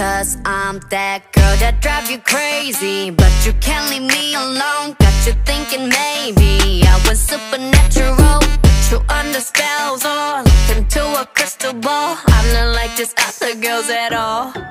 Cause I'm that girl that drive you crazy. But you can't leave me alone. Got you thinking maybe I was supernatural. Put you under spells or look into a crystal ball. I'm not like just other girls at all.